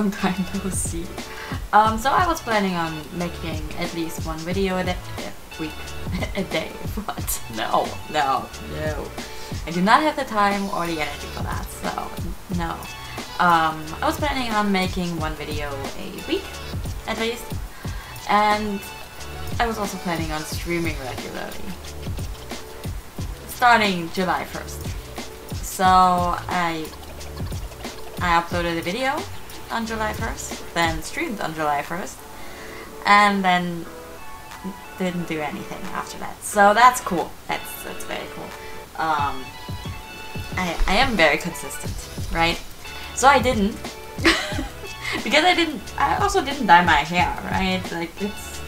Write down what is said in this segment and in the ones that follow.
Long time no see. Um, so I was planning on making at least one video a, a week, a day. What? No, no, no. I do not have the time or the energy for that, so no. Um, I was planning on making one video a week, at least, and I was also planning on streaming regularly, starting July 1st. So I I uploaded a video on July 1st, then streamed on July 1st, and then didn't do anything after that. So that's cool. That's that's very cool. Um, I I am very consistent, right? So I didn't because I didn't. I also didn't dye my hair, right? Like it's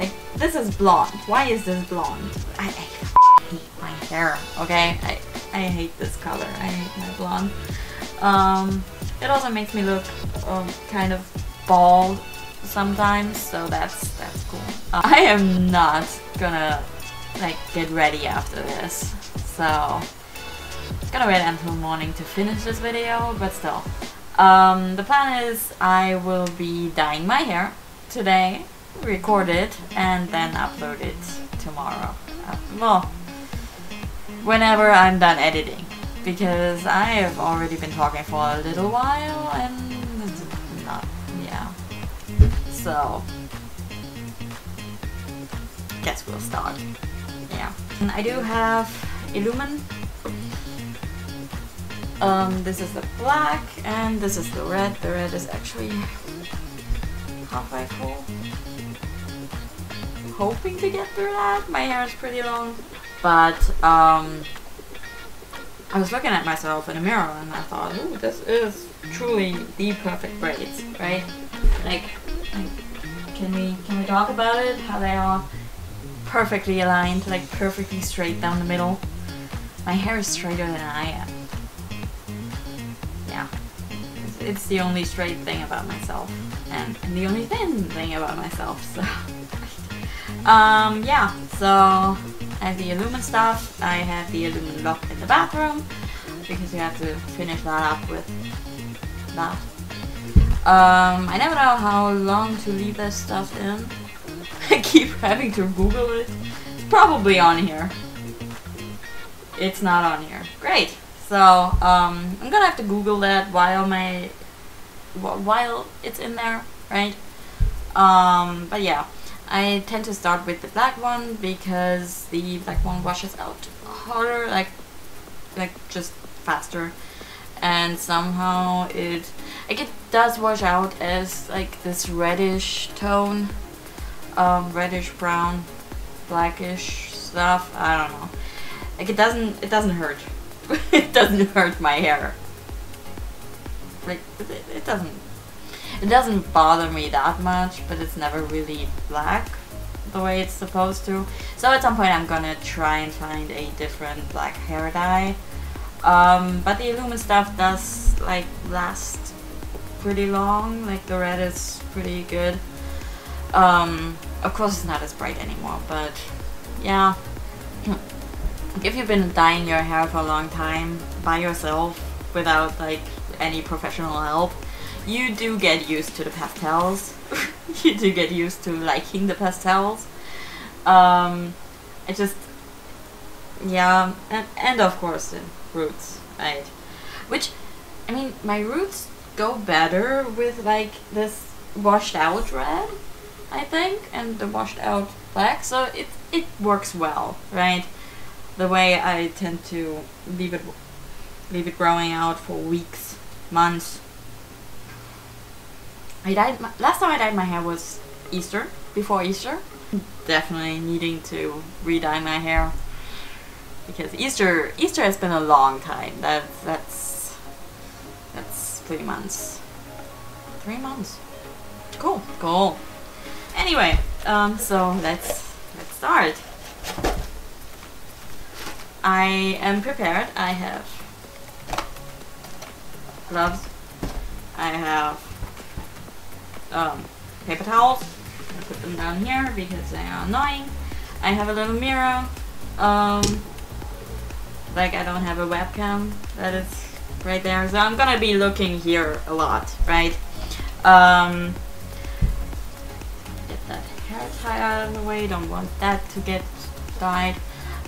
like this is blonde. Why is this blonde? I, I hate my hair. Okay, I I hate this color. I hate my blonde. Um, it also makes me look um, kind of bald sometimes, so that's that's cool. Uh, I am not gonna like get ready after this, so it's gonna wait until morning to finish this video, but still. Um, the plan is I will be dyeing my hair today, record it, and then upload it tomorrow. Uh, well, whenever I'm done editing because I have already been talking for a little while and. So, guess we'll start. Yeah. And I do have Elumen. Um, this is the black and this is the red. The red is actually halfway full. Hoping to get through that. My hair is pretty long. But, um, I was looking at myself in a mirror and I thought, ooh, this is truly the perfect braids, right? Like, can we can we talk about it? How they are perfectly aligned, like perfectly straight down the middle. My hair is straighter than I am. Yeah, it's, it's the only straight thing about myself, and, and the only thin thing about myself. So, um, yeah. So I have the Elumen stuff, I have the Elumen lock in the bathroom, because you have to finish that up with that. Um, I never know how long to leave that stuff in. I keep having to Google it. It's probably on here. It's not on here. Great. So, um, I'm gonna have to Google that while my, while it's in there, right? Um, but yeah. I tend to start with the black one because the black one washes out harder, like, like just faster, and somehow it, like it does wash out as like this reddish tone, um, reddish brown, blackish stuff. I don't know. Like it doesn't, it doesn't hurt. it doesn't hurt my hair. Like it, doesn't it doesn't bother me that much, but it's never really black the way it's supposed to. So at some point I'm gonna try and find a different black hair dye. Um, but the Elumen stuff does like last pretty long, like the red is pretty good. Um, of course it's not as bright anymore, but yeah. if you've been dyeing your hair for a long time by yourself without like any professional help, you do get used to the pastels. you do get used to liking the pastels. Um, I just, yeah, and, and of course the roots, right? Which, I mean, my roots go better with like this washed out red, I think, and the washed out black, so it, it works well, right? The way I tend to leave it, leave it growing out for weeks, months, I dyed my, last time I dyed my hair was Easter, before Easter. Definitely needing to re-dye my hair because Easter Easter has been a long time. That that's that's three months. Three months. Cool, cool. Anyway, um, so let's let's start. I am prepared. I have gloves. I have um, paper towels. I put them down here because they are annoying. I have a little mirror. Um, like I don't have a webcam. That is right there. So I'm gonna be looking here a lot, right? Um, get that hair tie out of the way. Don't want that to get dyed.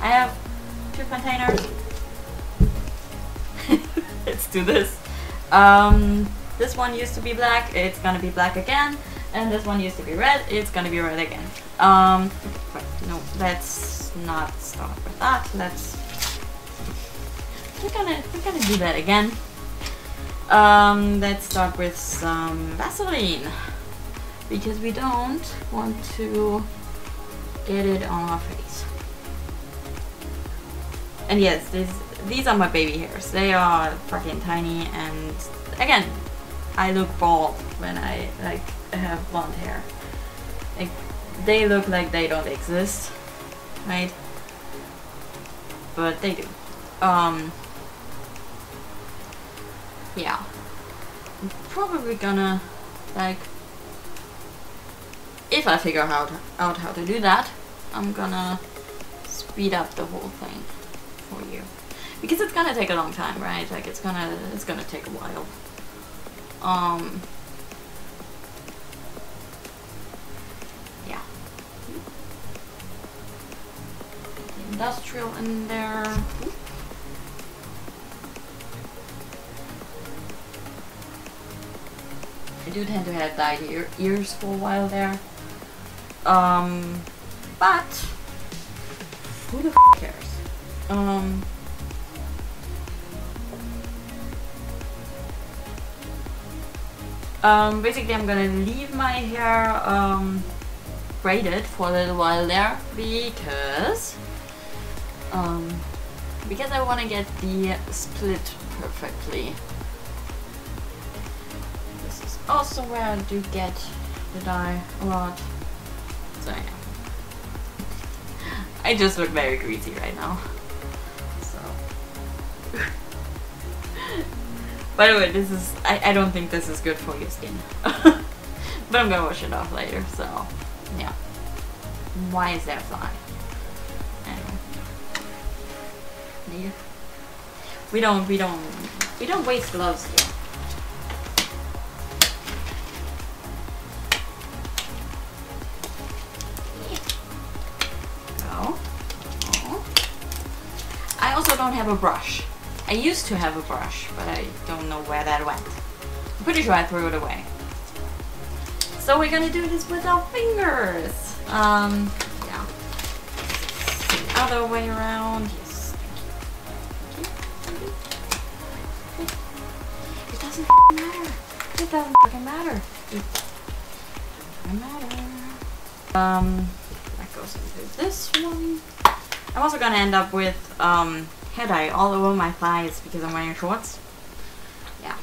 I have two containers. Let's do this. Um, this one used to be black. It's gonna be black again. And this one used to be red. It's gonna be red again. Um, wait, no, let's not start with that. Let's we're gonna we're gonna do that again. Um, let's start with some Vaseline because we don't want to get it on our face. And yes, these these are my baby hairs. They are fucking tiny, and again, I look bald when I like have blonde hair. Like they look like they don't exist, right? But they do. Um, yeah. I'm probably gonna, like, if I figure out, out how to do that, I'm gonna speed up the whole thing for you. Because it's gonna take a long time, right? Like, it's gonna, it's gonna take a while. Um, yeah. Industrial in there. I do tend to have dyed ear ears for a while there. Um, but who the f cares? Um, um, basically I'm gonna leave my hair um, braided for a little while there because um, because I want to get the split perfectly also where I do get the dye a lot. So yeah. I just look very greasy right now. So. By the way, this is, I, I don't think this is good for your skin. but I'm gonna wash it off later, so yeah. Why is there a fly? Anyway. We don't, we don't, we don't waste gloves here. Don't have a brush. I used to have a brush, but I don't know where that went. I'm pretty sure I threw it away. So we're gonna do this with our fingers. Um, yeah. The other way around. Yes. It doesn't matter. It doesn't matter. It doesn't matter. Um, that goes into this one. I'm also gonna end up with um, hair dye all over my thighs because I'm wearing shorts. Yeah.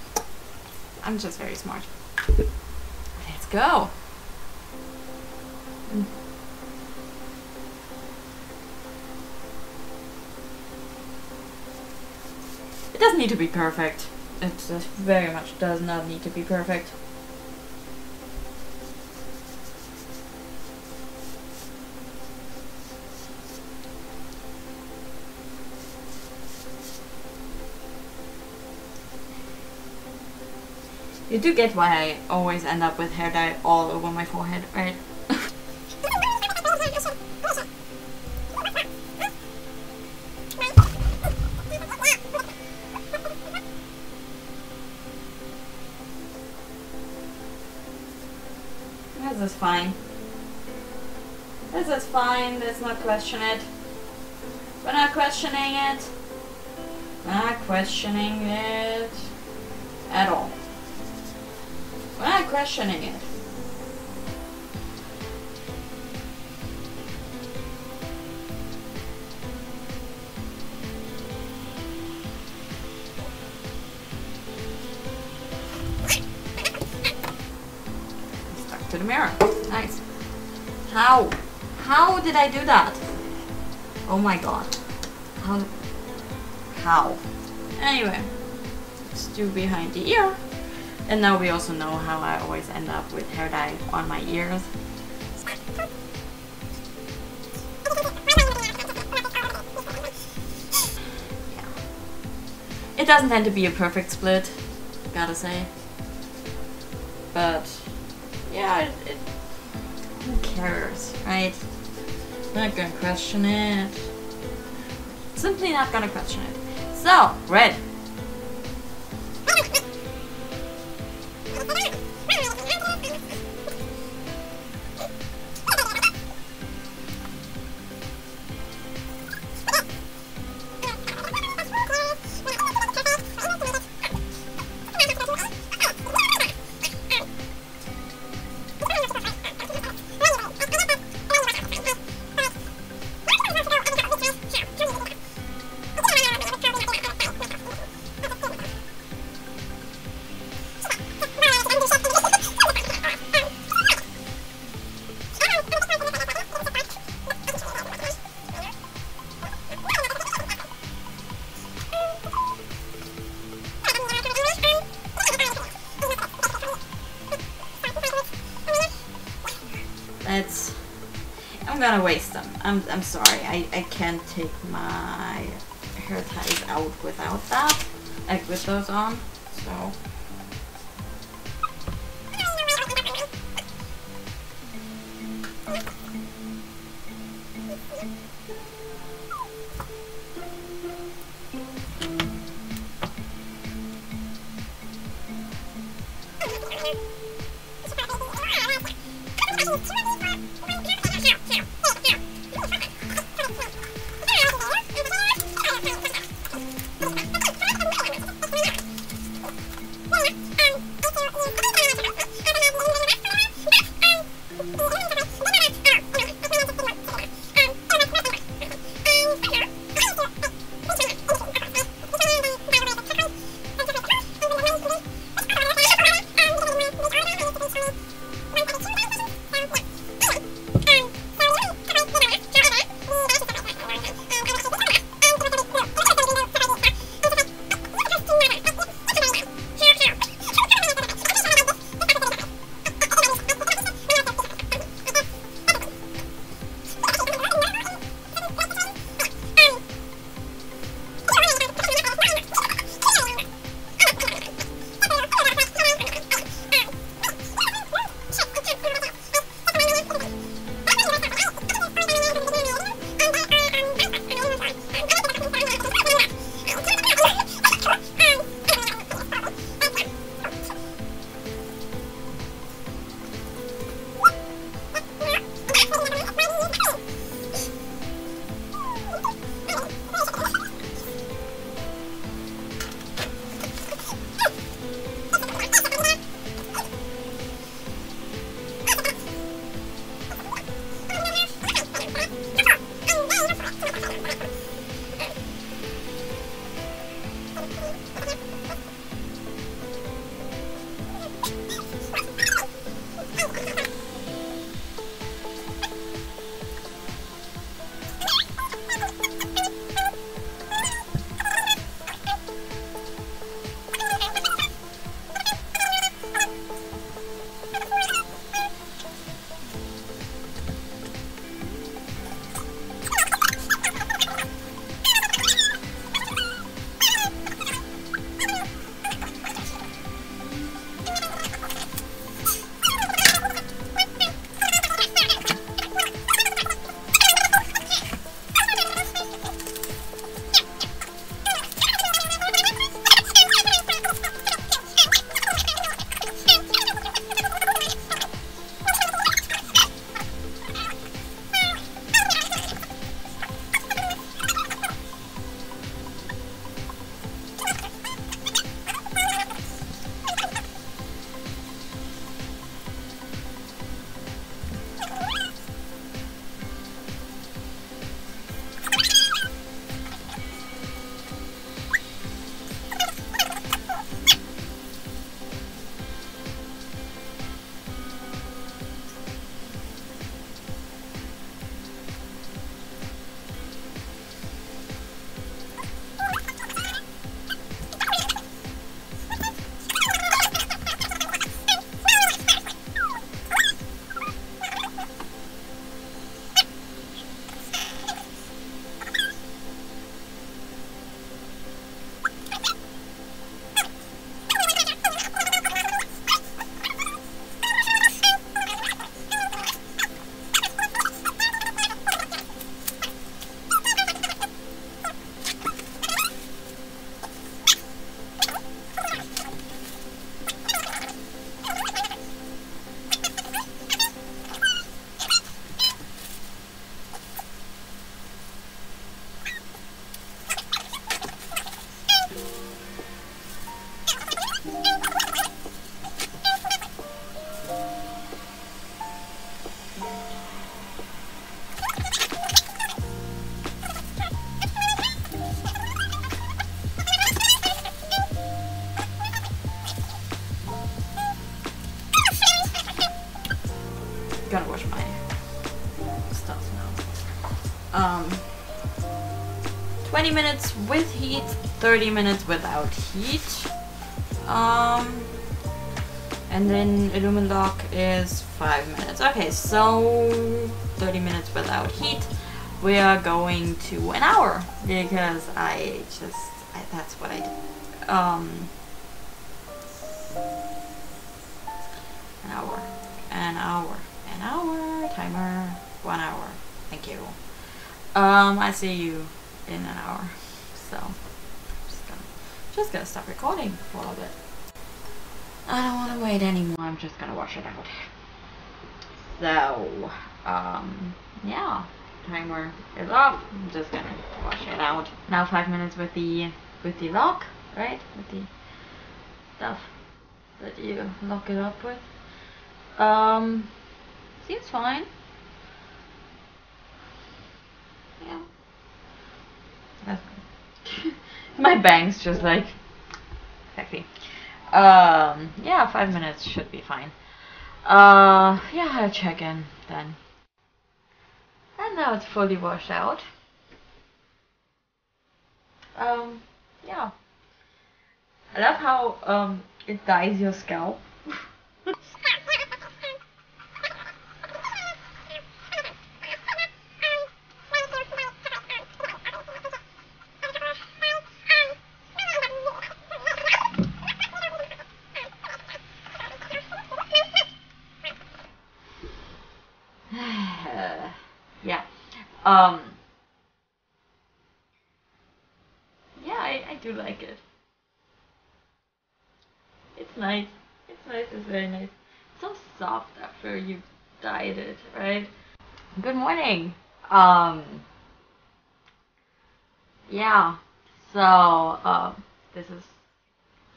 I'm just very smart. Let's go. It doesn't need to be perfect. It very much does not need to be perfect. You do get why I always end up with hair dye all over my forehead, right? this is fine. This is fine, let's not question it. We're not questioning it. Not questioning it questioning it. Stuck to the mirror. Nice. How? How did I do that? Oh my god. How? How? Anyway, let's do behind the ear. And now we also know how I always end up with hair dye on my ears. Yeah. It doesn't tend to be a perfect split, gotta say. But yeah, it, it, who cares, right? Not gonna question it. Simply not gonna question it. So, red. I'm, I'm sorry. I, I can't take my hair ties out without that. Like with those on. So. 20 minutes with heat, 30 minutes without heat. Um, and then Elumenlock is 5 minutes. Okay, so 30 minutes without heat. We are going to an hour because I just, I, that's what I did. Um, an hour, an hour, an hour, timer, one hour. Thank you. Um, I see you in an hour, so just gonna, just gonna stop recording for a little bit. I don't want to wait anymore. I'm just gonna wash it out. So, um, yeah, timer is off. I'm just gonna wash it out. Now five minutes with the with the lock, right? With the stuff that you lock it up with. Um, seems fine. Yeah. My bangs just like sexy. Um, yeah, five minutes should be fine. Uh, yeah, I'll check in then. And now it's fully washed out. Um, yeah. I love how um it dyes your scalp. Um. Yeah, I, I do like it. It's nice. It's nice. It's very nice. It's so soft after you've dyed it, right? Good morning. Um. Yeah. So, um, this is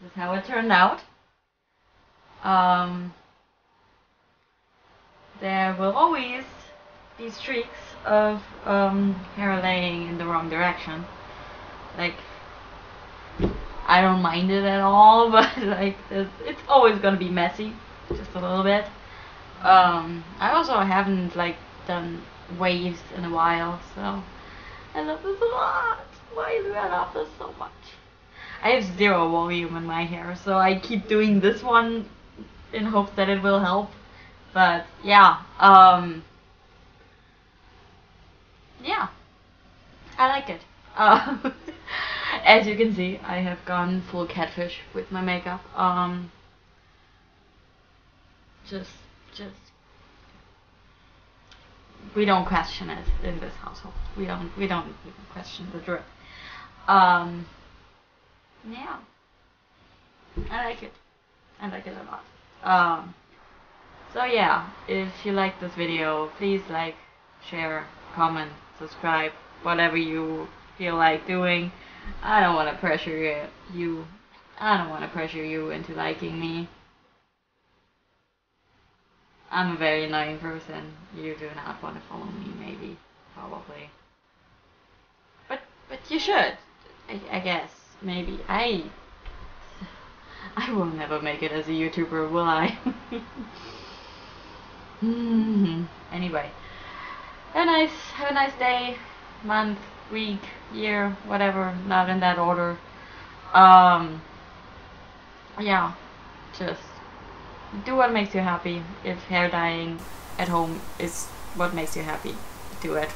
this is how it turned out. Um. There will always be streaks of um, hair laying in the wrong direction. Like, I don't mind it at all, but like, it's, it's always gonna be messy, just a little bit. Um, I also haven't like done waves in a while, so I love this a lot. Why do I love this so much? I have zero volume in my hair, so I keep doing this one in hopes that it will help. But yeah, um, yeah, I like it. Uh, as you can see, I have gone full catfish with my makeup. Um, just, just, we don't question it in this household. We don't, we don't even question the drip. Um, yeah, I like it. I like it a lot. Um. So yeah, if you like this video, please like, share, comment, subscribe, whatever you feel like doing. I don't want to pressure you. I don't want to pressure you into liking me. I'm a very annoying person. You do not want to follow me, maybe, probably. But but you should. I, I guess maybe I. I will never make it as a YouTuber, will I? hmm Anyway, a nice, have a nice day, month, week, year, whatever. Not in that order. Um. Yeah, just do what makes you happy. If hair dyeing at home is what makes you happy, do it.